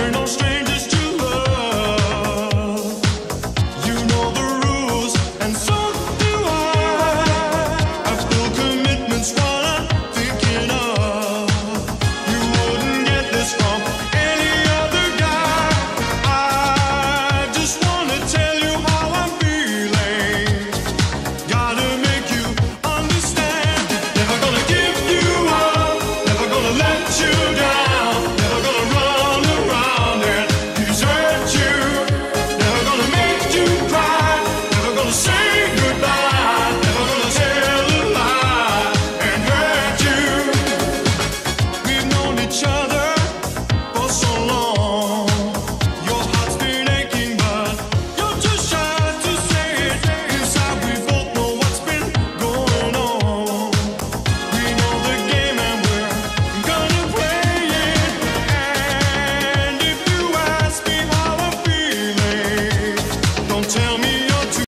You're no stranger.